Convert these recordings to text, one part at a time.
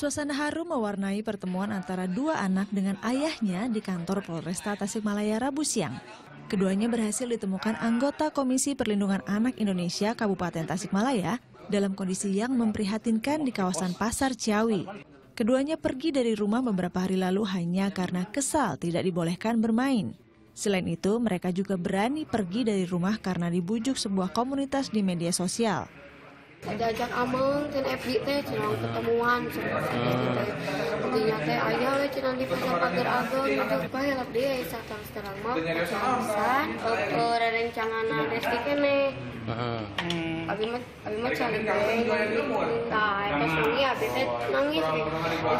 Suasana haru mewarnai pertemuan antara dua anak dengan ayahnya di kantor Polresta Tasikmalaya Rabu siang. Keduanya berhasil ditemukan anggota Komisi Perlindungan Anak Indonesia Kabupaten Tasikmalaya dalam kondisi yang memprihatinkan di kawasan Pasar Ciawi. Keduanya pergi dari rumah beberapa hari lalu hanya karena kesal tidak dibolehkan bermain. Selain itu, mereka juga berani pergi dari rumah karena dibujuk sebuah komunitas di media sosial. Diajak ameng kan FB teh cenah ketemuan teh intinya teh aya we cenah di pasar pagar ageng gitu bae lah dia sareng sekarang mah pisan eh rerencangan resti kene. Abi mah abi mah calik teh. nah eta sungi abi teh nangis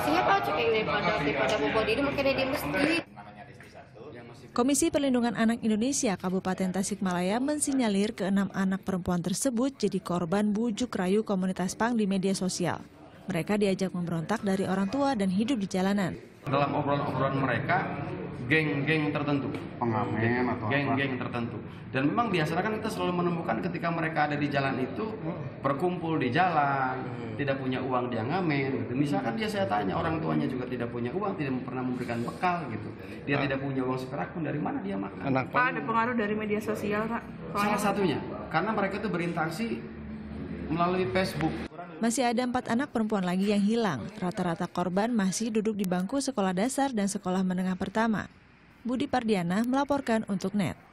siapa cek yang daripada daripada bobo diri makanya dia mesti Komisi Perlindungan Anak Indonesia Kabupaten Tasikmalaya mensinyalir keenam anak perempuan tersebut jadi korban bujuk rayu komunitas pang di media sosial. Mereka diajak memberontak dari orang tua dan hidup di jalanan. Dalam obrolan-obrolan mereka geng-geng tertentu. Pengamen atau geng-geng tertentu. Dan memang biasanya kan kita selalu menemukan ketika mereka ada di jalan itu berkumpul di jalan tidak punya uang dia ngamen. Gitu. misalkan dia saya tanya orang tuanya juga tidak punya uang tidak pernah memberikan bekal gitu. Dia tidak punya uang seperak pun dari mana dia makan? Anak Pak ada pengaruh dari media sosial Pak? salah satunya karena mereka itu berinteraksi melalui Facebook Masih ada empat anak perempuan lagi yang hilang. Rata-rata korban masih duduk di bangku sekolah dasar dan sekolah menengah pertama. Budi Pardiana melaporkan untuk NET.